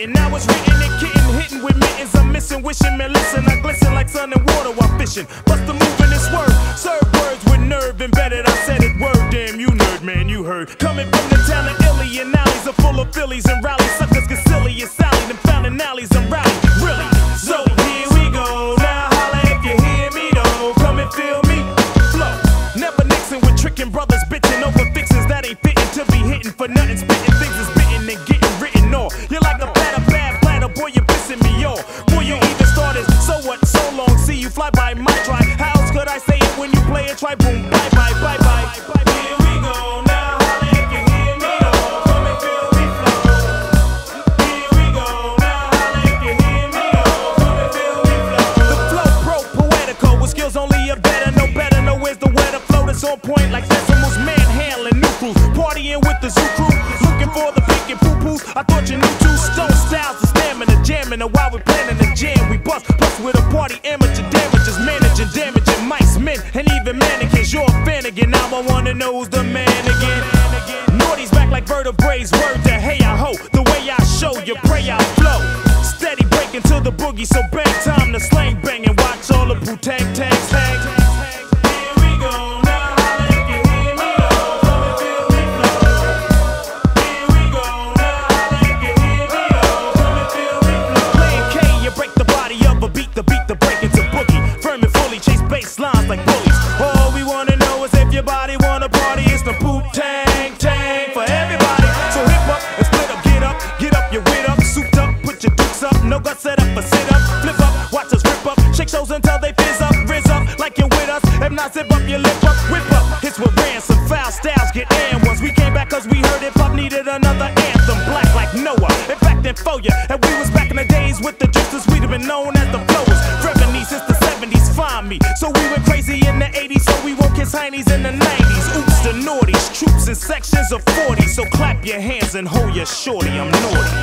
spitting. Now it's written and kitten, hitting with mittens. I'm missing, wishing, man, listen. I glisten like sun and water while fishing. Bust the move and it's worth. Serve words with nerve embedded. I said it word. Damn, you nerd, man, you heard. Coming from the town of Illy and alleys are full of Phillies and rallies. Suckers get silly and Sally. Them found alleys and rally. Really? So here we go. Now holla if you hear me though. Come and feel me. You fly by my try. How else could I say it when you play it? Try boom, bye bye, bye bye. Here we and while we're planning the jam, we bust, plus with a party amateur damages, managing, damaging mice, men, and even mannequins. You're a fan again, now I wanna know who's the man again. Naughty's back like vertebrae's word to hey I ho, the way I show you pray I flow. Steady breaking to the boogie, so bang time to slang bang and watch all the poo tang foul styles get in once we came back cause we heard hip hop needed another anthem, black like Noah. In fact, then for ya, and we was back in the days with the juices we'd have been known as the flowers. Revenue since the 70s, find me. So we went crazy in the 80s, so we won't kiss heinies in the 90s. Oops, the naughties, troops in sections of 40. So clap your hands and hold your shorty, I'm naughty.